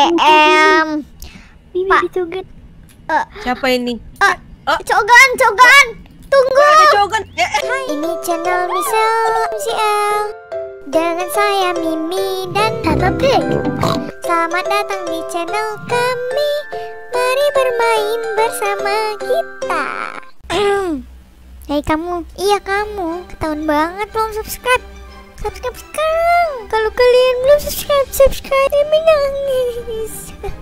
em Mimi Pak. dicoget. Siapa ini? Eh, Oh. Cogan, Cogan, tunggu. Ada Cogan. Eh, eh. Ini channel Michelle MCL Dengan saya Mimi dan Peppa Pig Selamat datang di channel kami Mari bermain bersama kita Hei kamu, iya kamu Ketahuan banget belum subscribe Subscribe sekarang Kalau kalian belum subscribe, subscribe Demi nangis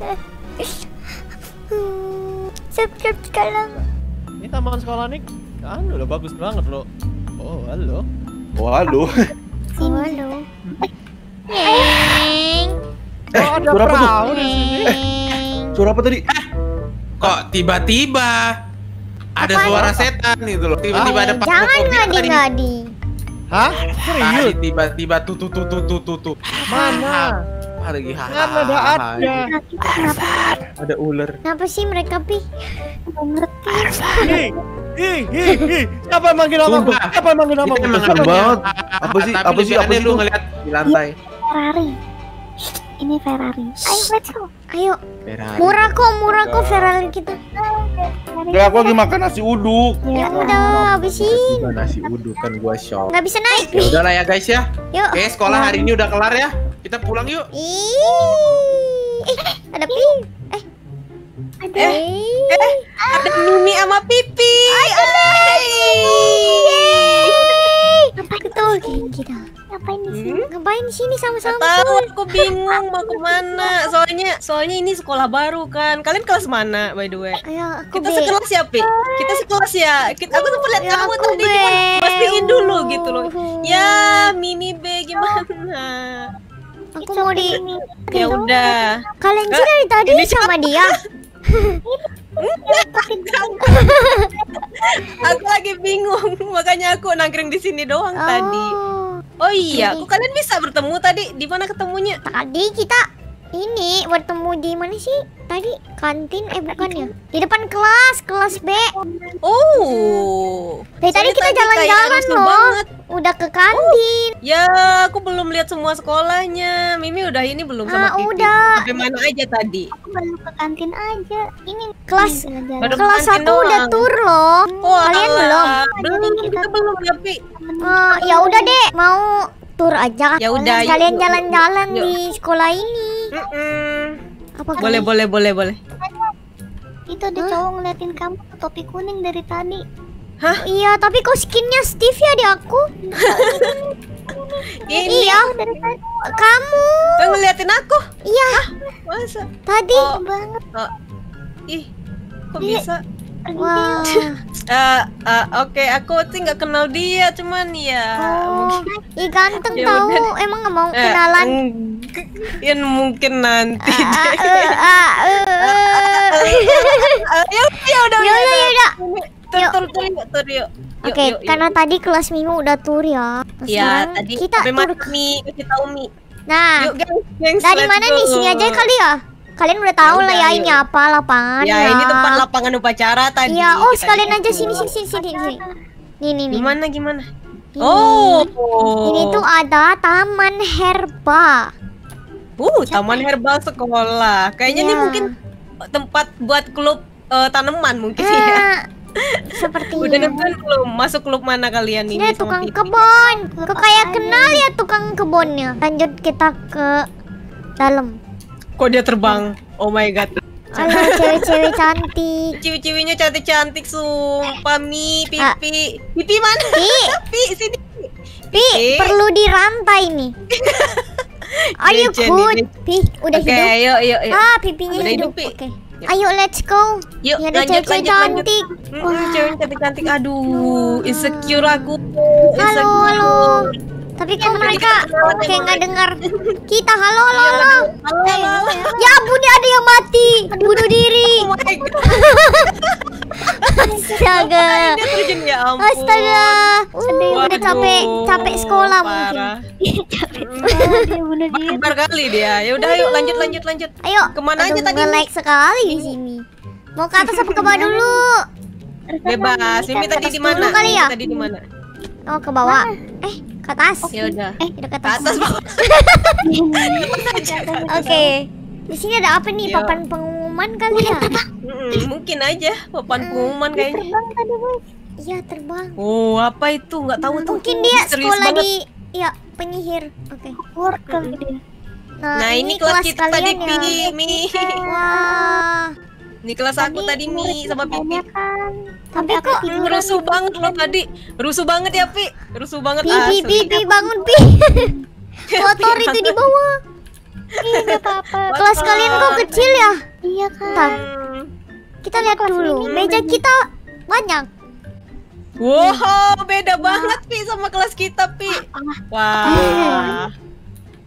Subscribe sekarang Ini taman sekolah nih kan udah bagus banget loh. Oh, halo. Oh, halo. Oh, halo Neng Oh, ada suara apa tuh? perahu di sini. Neng Suara apa tadi? Kok tiba-tiba ada suara setan gitu loh. Tiba-tiba ada Eh, Jangan ngadi-ngadi Hah? Serius? tiba-tiba tuh tuh tuh tuh tuh tuh tuh. Mana? Ah, lagi Kan ada ada. Kenapa Ada ular. Kenapa sih mereka pi? Ih, ih, ih, ih. Siapa yang manggil namaku? Sumpah. Siapa yang manggil emang Serem ada banget. Apa sih? Apa sih? Apa aneh sih lu ngeliat di lantai. Ferrari. Ini Ferrari. Ayo let's go. Ayo, Ferrari. murah kok, murah kok Ferrari kita. Kayak aku lagi makan nasi uduk. Ya udah, habisin. Gua nasi uduk kan gua shock. Nggak bisa naik. Ya udahlah ya guys ya. Yuk. Oke, sekolah hari ini udah kelar ya. Kita pulang yuk. Ih, eh, ada pi. Eh, Ada. eh, Eh, ada Mimi sama Pipi. Ngapain di sini? Hmm? Ngapain di sini sama-sama? Tahu aku bingung mau ke mana. Soalnya soalnya ini sekolah baru kan. Kalian kelas mana by the way? Ayo, aku Kita B. sekelas ya, Pi? Kita sekelas ya. Kita, aku tuh lihat Ya, kamu aku tadi cuma pastiin dulu gitu loh. Ya, Mimi B gimana? Aku mau di. Ya udah. Kalian sih dari tadi ini sama dia. Aku lagi bingung, makanya aku nangkring di sini doang tadi. Oh, iya, kok kalian bisa bertemu tadi? Di mana ketemunya? tadi kita ini bertemu di mana sih? Tadi kantin eh bukan ya? Di depan kelas, kelas B. Oh. Dari tadi kita jalan-jalan loh. banget. Udah ke kantin. Ya, aku belum lihat semua sekolahnya. Mimi udah ini belum sama Ah, Pipi? udah. Sampai mana aja tadi? Aku baru ke kantin aja. Ini Kelas. Baru kelas satu udah tur loh. Oh, Kalian belum? Belum, kita belum ya, Pi. Eh, ya udah deh, mau tur aja. Ya udah, Kalian jalan-jalan di sekolah ini. Mm-mm. Apa Boleh, boleh, boleh, boleh. Itu ada cowok ngeliatin kamu topi kuning dari tadi. Iya, tapi kok skinnya Steve ya di aku? Ini Iya, kamu. Kau ngeliatin aku? Iya, Masa? tadi. Oh, banget. ih, kok Iya. bisa? Wah. Eh, eh, oke, aku sih nggak kenal dia, cuman ya Oh, mungkin ih ganteng Ya tahu. udah. Emang nggak mau Eh, kenalan? ya mungkin nanti. Ah, deh. eh, ah, eh, eh. Eh, ya udah, ya udah, Ya ya. Tur, Yuk. tur, tur, yuk, tur, yuk. Yuk, Oke, yuk, yuk. karena tadi kelas Mimi udah tur ya. Nah, Ya, tadi kita tur. Mi? Kasih tahu Mi. Nah, Yuk, gengs, gengs, dari mana go. nih? Sini aja kali ya. Kalian udah tahu lah ya yuk. ini apa lapangan Ya, ini tempat lapangan upacara tadi. Iya, oh Kita sekalian aja sini sini sini sini. sini. Nih nih nih. Gimana, gimana? Ini. Oh. Ini tuh ada taman herba. Uh, taman herbal sekolah. Kayaknya ini Iya. mungkin tempat buat klub eh, tanaman mungkin ya. Sepertinya. Udah nonton belum? Masuk klub mana kalian Ini ini? tukang kebun. Kok kayak kenal ya tukang kebunnya. Lanjut kita ke dalam. Kok dia terbang? Oh my god. Alah cewek-cewek cantik. Ciwi-ciwinya cantik-cantik sumpah Mi, Ah. Pipi. Pipi mana? Pi, Pi, sini. Pi, Eh. perlu dirantai nih. Are you good? Pi, udah Oke, hidup. yuk, yuk, yuk. Ah, pipinya Udah hidup. hidup, Pi. Oke. Yuk. Ayo let's go. Yuk, ada lanjut, cewek-cewek lanjut, lanjut. cantik. Mm, cewek cantik-cantik. Aduh, insecure aku. Halo, halo. Tapi kok mereka kayak nggak dengar kita. Halo, halo, halo. Halo, halo, halo. Ya ampun, ada yang mati. Bunuh diri. Oh. Astaga. Ya. Astaga. Uh, udah capek, capek sekolah mungkin. diri. Akbar kali dia. Ya udah yuk lanjut lanjut lanjut. Ayo. Ke mana aja tadi, nge-like sekali di sini. Mau ke atas apa ke bawah dulu? Bebas. Mimi tadi di mana? kali ya? Tadi di mana? Oh, ke bawah. Eh, ke atas. Ya udah. Eh, udah ke Ke atas. atas. Oke. Di sini ada apa nih? Iya. Papan pengumuman kali ya? Mungkin aja papan pengumuman kayaknya. Terbang tadi bos. Iya terbang. Oh, apa itu? Nggak tahu tuh. Mungkin dia sekolah banget. di ya penyihir. Oke. Work kali dia. Nah, Nah, ini, kelas, kita tadi, ya. Pi, Mi. Ini kelas aku tadi, Mi, sama Pipi. Kan. Tapi aku kok Hmm, rusuh banget loh tadi. Rusuh banget ya, Pi. Rusuh banget Pi, pi, pi, pi, bangun pi. Motor itu di bawah. Iya nggak apa-apa. Kelas kalian kok kecil ya? Iya kan. Bentar, Hmm. kita lihat dulu. Meja kita banyak. Wow, beda banget Pi sama kelas kita, Pi. Wah.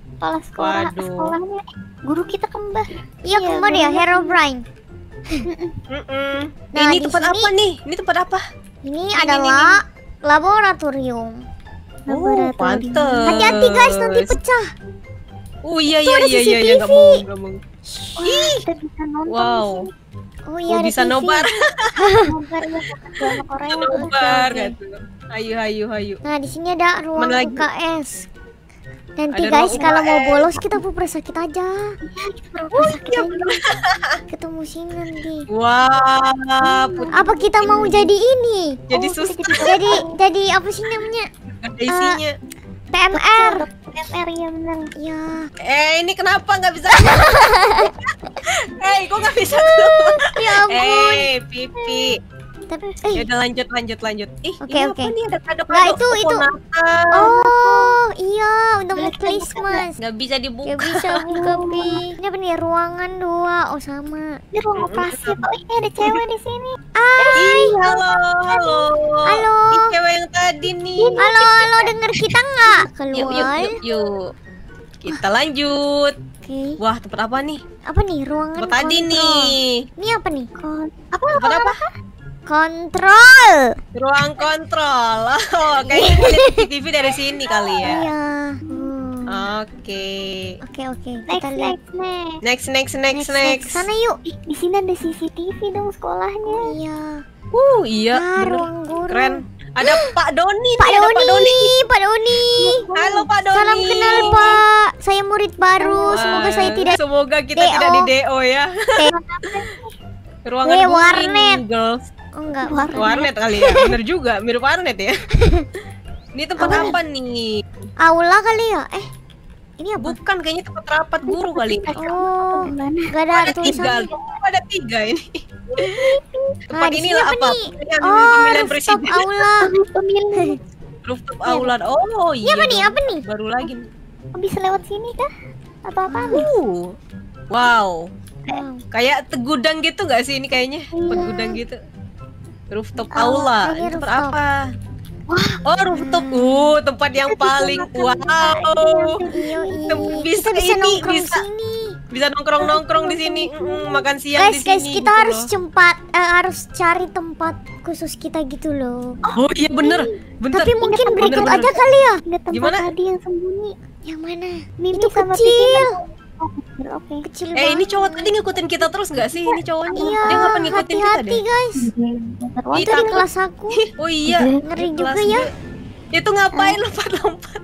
Kepala sekolah sekolahnya guru kita kembar. Iya, kembar ya, Herobrine. Nah, ini tempat sini- apa nih? Ini tempat apa? Ini adalah laboratorium. Oh, Laboratorium. pantes. Hati-hati guys, nanti pecah. Oh iya iya ada iya iya iya CCTV. nggak mau nggak mau. Wah, kita bisa nonton Wow. Oh iya, Oh, bisa TV. nobar, Nobar ya Korea. nobar gitu. Ayo ayo ayo. Nah, di sini ada ruang Mana lagi? UKS. Nanti Ada guys, kalau mau bolos kita pura sakit aja. Oh iya bener. Ketemu sini nanti. Wah, putih Apa kita mau jadi ini? jadi Oh, sus Jadi jadi apa sih namanya? ada isinya. PMR. MR ya bener. Ya. Eh, ini kenapa nggak bisa? Eh, kok nggak bisa keluar? Ya ampun. Eh, pipi. Tapi Ya eh udah lanjut lanjut lanjut. Ih, Oke, ini oke. apa nih ada kado kado itu- itu. keponakan. Oh, iya, udah mau Christmas. Nggak bisa dibuka. Gak bisa buka pi. Ini apa nih? Ruangan dua. Oh sama. Ini ruang operasi. Oh ini ada cewek di sini. Ih, halo, halo. Halo. Ih, cewek yang tadi nih. Halo, halo, denger kita nggak? Yuk, yuk, Keluar. yuk, yuk. Kita lanjut. Oke. Wah, tempat apa nih? Apa nih? Ruangan Tempat tadi nih. Ini apa nih? Kon Apa Tempat apa? Kontrol. Ruang kontrol. Oh, kayaknya lihat CCTV dari sini kali ya. Iya. Oke. Oke, oke. next Kita lihat. next next. Next, next, next, next. Sana yuk. Ih, di sini ada CCTV dong sekolahnya. Iya. Uh, iya, Ah, ruang guru. Keren. Ada Pak Doni Pak Doni, Pak Doni. Pak Doni. Halo Pak Doni. Salam kenal Pak. Saya murid baru. Semoga saya tidak Semoga kita DO. tidak di DO ya. Ruangan Eh, guru warnet. girls. Oh enggak. Warnet. Warnet kali ya. Bener juga, mirip warnet ya. Ini tempat apa nih? Aula kali ya? Eh, ini apa? Bukan kayaknya tempat rapat guru kali. Oh, Gimana? enggak ada Ada tiga, tulisan. ada tiga ini. Nah, Tempat sini inilah apa? Pemilihan, Oh, pemilihan presiden. aula. Rooftop aula. Oh Ini iya. apa nih? Apa nih? Baru lagi. nih. Oh, bisa lewat sini kah? Atau apa? Uh. Wow. Wow. Kayak tegudang gitu nggak sih ini kayaknya? Iya. Tegudang gitu. Rooftop Oh, aula. ini Ini tempat rooftop. apa? Oh, rooftop. Uh, tempat yang paling wow. Iyo, iyo. Tem- bisa kita bisa ini, nongkrong bisa. sini. Bisa nongkrong-nongkrong di sini, Mm, makan siang Guys, di guys, sini. kita gitu harus loh. cepat eh, harus cari tempat khusus kita gitu loh. Oh iya bener, bener. Tapi mungkin berikut bener. aja kali ya. Ada tempat Gimana? tadi yang sembunyi. Yang mana? Mimi Itu sama kecil. Pipi. Oke. Kecil Eh ini cowok tadi ngikutin kita terus nggak sih? Ini cowoknya. Iya, Dia ngapain ngikutin kita hati-hati deh? guys. Itu di kelas aku. Oh iya. Ngeri Kelas juga ya. gue. Itu ngapain lompat-lompat?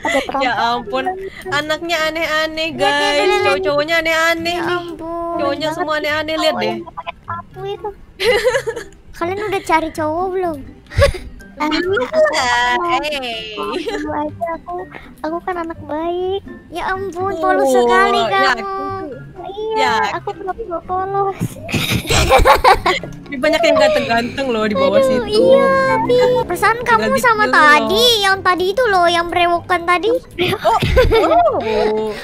terang. Ya ampun, anaknya aneh-aneh Lihat, lihat, guys. Cowok-cowoknya aneh-aneh Ya ampun. Cowoknya semua aneh-aneh lihat deh. Kalian udah cari cowok belum? Eh. Oh, dulu aja aku aku kan anak baik. Ya ampun, Oh, polos sekali ya, kamu. Iya, Ya. aku pura-pura polos. Ini banyak yang ganteng-ganteng loh di bawah Aduh, situ. iya, Bi. Perasaan kamu Tinggal sama tadi, yang tadi itu loh, yang berewokan tadi. Oh,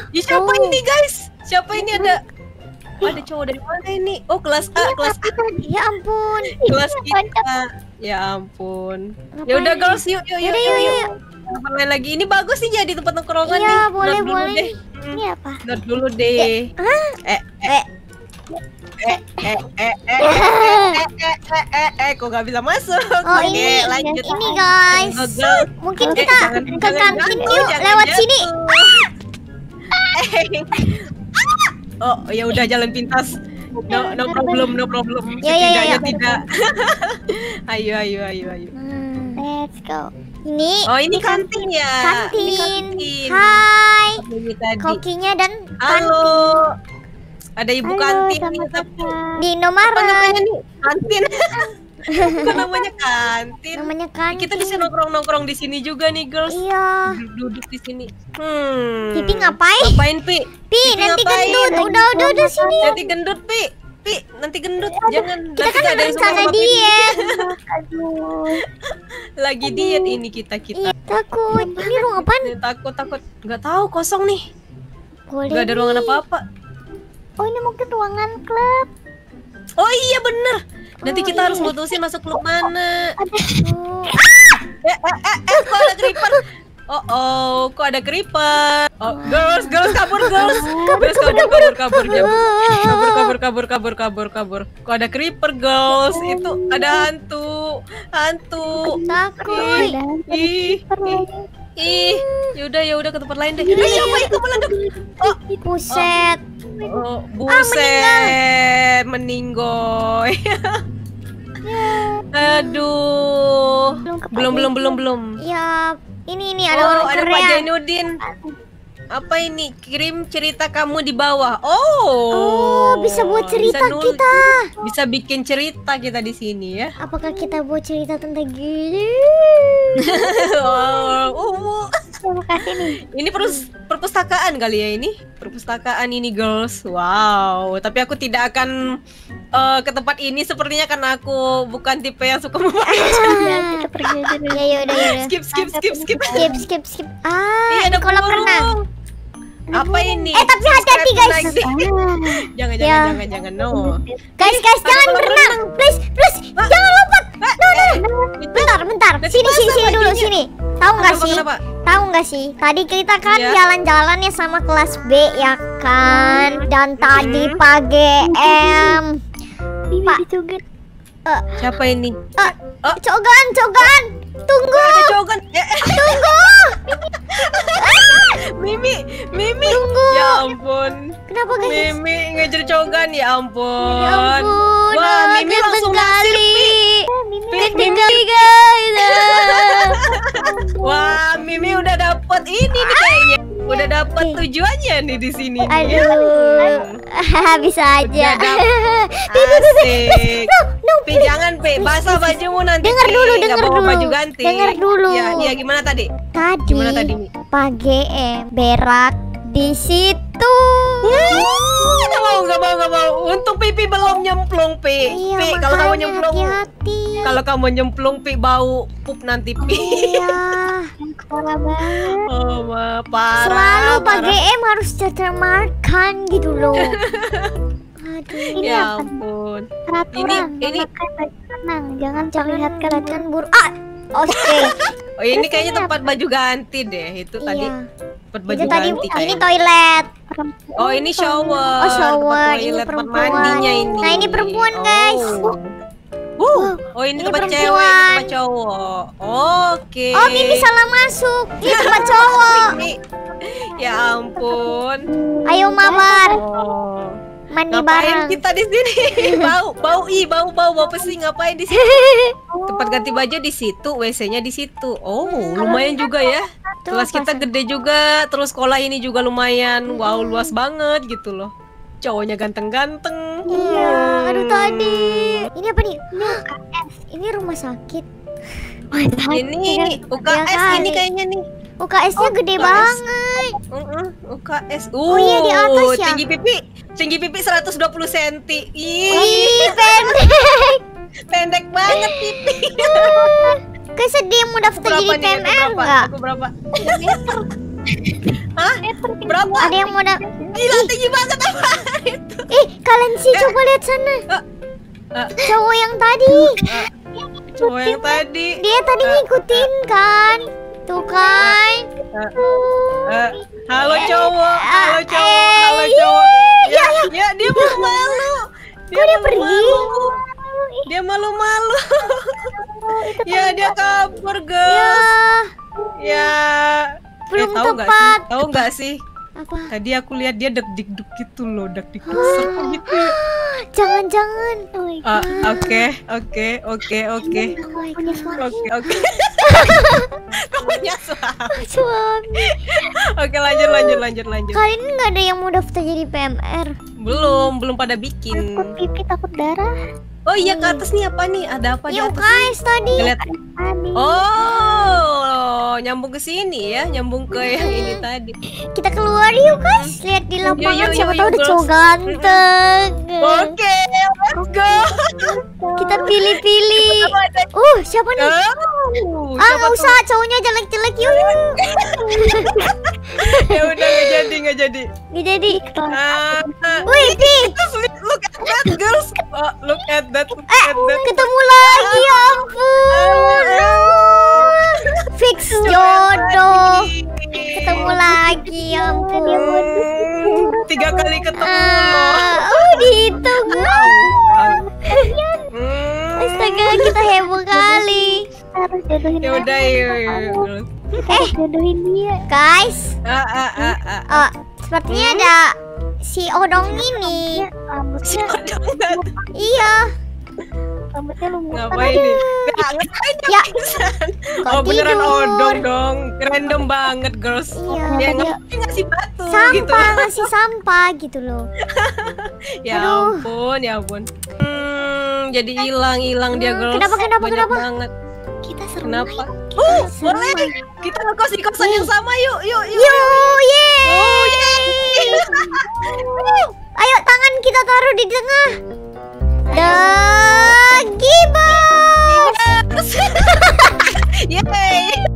Ih, siapa Oh. ini guys? Siapa ini ada? ada cowok dari mana ini oh kelas A kelas A ya ampun kelas kita ya ampun ya udah girls yuk yuk yuk yuk, yuk. Ngapain lagi ini bagus sih jadi tempat nongkrongan iya, nih. Iya, boleh boleh. Deh. Ini apa? Udah dulu deh. Eh, eh, eh. Eh, eh, eh, eh, eh, eh, eh, kok gak bisa masuk? Oh ini, lanjut. ini guys. Mungkin kita ke kantin yuk lewat sini. Oh, ya udah jalan pintas. No, no problem, no problem. Ya, ya, ya, ya. tidak. ayo, ayo, ayo, ayo. Hmm. Let's go. Ini Oh, ini kantin ya? Ini kantin. kantin. Hai, kokinya dan Halo. Ada ibu Halo, kantin. Apa. Di apa namanya nih? Kantin. Bukan namanya kantin. Namanya kan. Kita bisa nongkrong-nongkrong di sini juga nih, girls. Iya. Duduk-duduk di sini. Hmm. Pipi ngapain? Ngapain, Pi? Pi, Pipi nanti ngapain? gendut. Udah, udah, udah sini. Nanti gendut, Pi. Pi, nanti gendut. Jangan. Kita nanti kan ada yang rencana sama diet. Aduh. Lagi diet ini kita kita. Ih, takut. Ini ruang apaan? Takut takut. Nggak tahu kosong nih. Boleh. Nggak ada ruangan apa-apa. Oh ini mungkin ruangan klub. Oh iya bener. Nanti kita harus mutusin masuk klub mana. Eh, eh, eh, eh, kok ada creeper? Oh, oh, kok ada creeper? Oh, girls, girls kabur, girls. Girls kabur, kabur, kabur, kabur, kabur, kabur, kabur, kabur, kabur, kabur. Kok ada creeper, girls? Itu ada hantu, hantu. Takut. Ih, ih. Yaudah, yaudah ke tempat lain deh. Eh, siapa itu meledak? Oh, Buset. oh, buset, meninggoy. Aduh. Belum, belum, belum, belum. Ya, ini ini ada oh, orang ada Pak Korea. Jainuddin. Apa ini? Kirim cerita kamu di bawah. Oh. Oh, bisa buat cerita nul- kita. Bisa bikin cerita kita di sini ya. Apakah kita buat cerita tentang gini? wow. Uh, Terima kasih nih. ini perus perpustakaan kali ya ini. Perpustakaan ini girls. Wow. Tapi aku tidak akan eh, ke tempat ini sepertinya karena aku bukan tipe yang suka membaca. Ya, kita pergi aja dulu. Ya ya udah ya udah. skip skip skip skip. Skip skip skip. Ah, ini ada kolam renang. Apa ini? Eh, tapi hati-hati, guys. Ah, Jangan Ya. jangan jangan jangan no. Guys, guys, jangan berenang. Please, please, jangan lompat. No, no, no. Itu Bentar, bentar. Sini, sini, sini dulu, sini. Tahu nggak sih? kenapa? Tahu nggak sih? Tadi kita kan Iya. jalan-jalan ya sama kelas B ya kan. Dan tadi Mhm. pagi M. Bibi Pak. ditugas. Siapa ini? Eh, Oh. Cogan, Cogan. Tunggu. Cogan. Eh, eh, Tunggu. Mimi. Tunggu. Ya ampun. Kenapa guys? Mimi ngejar cogan ya ampun. Ya ampun. Wah, ah, Mimi langsung naksir, Mimi. kali guys. Ah. Wah, Mimi udah dapet ini nih kayaknya. Udah dapet tujuannya nih di sini. Aduh. Bisa aja. Asik. No, no, Pi jangan Pi, basah bajumu nanti. Dengar dulu, dengar dulu. baju ganti. Dengar dulu. Ya, iya gimana tadi? Tadi, Gimana tadi, Mi? pagi em berak di situ. Gak mau, gak mau, gak mau. Untung Pipi belum nyemplung, Pi. Iya, Pi, kalau kamu nyemplung, hati-hati. kalau kamu nyemplung, Pi bau pup nanti, Pi. Iya. Kepala banget. Oh, ma, parah. Selalu pagi parah. em harus termakan gitu loh. Aduh. Ini Ya apa? ampun. Peraturan Ini- ini- renang. Jangan terlihatkan kelihatan buruk. Ah, oke. Oh, ini kayaknya tempat baju ganti deh. Itu tadi iya. tempat baju Itu tadi ganti ini kayaknya. toilet. Oh, ini shower. Oh, shower. Tempat Ini toilet, tempat perempuan. mandinya ini. Nah, ini perempuan, guys. Oh. Wuh. Oh, ini, Ini tempat perempuan. cewek, ini tempat cowok. Oke. Oh, Mimi salah masuk. Ini tempat cowok. Ya ampun. Ayo mabar. Oh. Mandi Ngapain bareng. kita di sini? bau, bau, ih, bau, bau, bau pasti ngapain di sini? Tempat ganti baju di situ, WC-nya di situ. Oh, lumayan juga ya. Kelas kita gede juga, terus sekolah ini juga lumayan. Wow, luas banget gitu loh. Cowoknya ganteng-ganteng. Iya, aduh tadi. Ini apa nih? Ini rumah sakit. Ini UKS kali. ini kayaknya nih. UKS-nya gede UKS. banget. Uh-uh, UKS. Oh iya, di atas ya? Tinggi pipi, tinggi pipi 120 cm. Ih, Ih, pendek. pendek banget pipi. Kayak sedih mau daftar jadi berapa? enggak? Aku berapa? Hah? Berapa? Ada yang mau da- Gila tinggi banget apa? Eh, kalian sih coba lihat sana. eh. Cowok yang tadi. Cowok yang tadi. Dia tadi ngikutin kan? Tuh kan? Eh, halo cowok, halo Eh, cowok, halo Ya dia dia malu. dia mau pergi, dia malu-malu. Ya dia kabur guys ya, ya. Eh, belum eh, tahu enggak sih? tahu nggak sih? Apa? Tadi aku lihat dia deg deg deg gitu loh deg deg seru. gitu. jangan jangan ah, oke oke oke oke. Oke oke. Kok punya suami? Suami. Oke, lanjut, lanjut, lanjut, lanjut. Kalian nggak ada yang mau daftar jadi PMR? Belum, belum pada bikin. Takut pipi, takut darah. Oh iya ke atas nih apa nih? Ada apa di Yuk atas? guys tadi. Lihat. Oh, nyambung ke sini ya, nyambung ke yang ini tadi. Kita keluar yuk guys. Lihat di lapangan siapa tahu ada cowok ganteng. Oke, let's go. Kita pilih-pilih. Uh, siapa nih? Oh, Ah, nggak usah. Cowoknya jelek-jelek yuk. yuk. Ya udah nggak jadi, nggak jadi. Nggak jadi. Ah, ah. Wih, Pi. look at that, girls. Oh, look at that, look Eh, at that. ketemu lagi, ya ampun. Fix jodoh. Ketemu lagi, ya ampun. Tiga kali ketemu. Ah, oh, dihitung. Heboh kali. Harus jodohin Ya udah, yuk, harus jodohin dia. Guys, Ah, ah, ah, ah. oh, sepertinya ada si Odong ini. Si Odong Iya. rambutnya lumpuh. Ngapain ngapain Ya. Oh beneran odong dong. Random banget girls. Iya. Ya ngapain ngasih batu? Gitu. Sampah, ngasih sampah gitu loh. Ya ampun ya ampun. Hmm jadi hilang hilang dia Hmm, girls kenapa, kenapa, Banyak kenapa? banget Kita seru. Kenapa? Oh Seru. boleh Kita ngekos di kosan yang sama yuk Yuk yuk Yuk, yeay. Oh, Ayo tangan kita taruh di tengah. Dagi bos.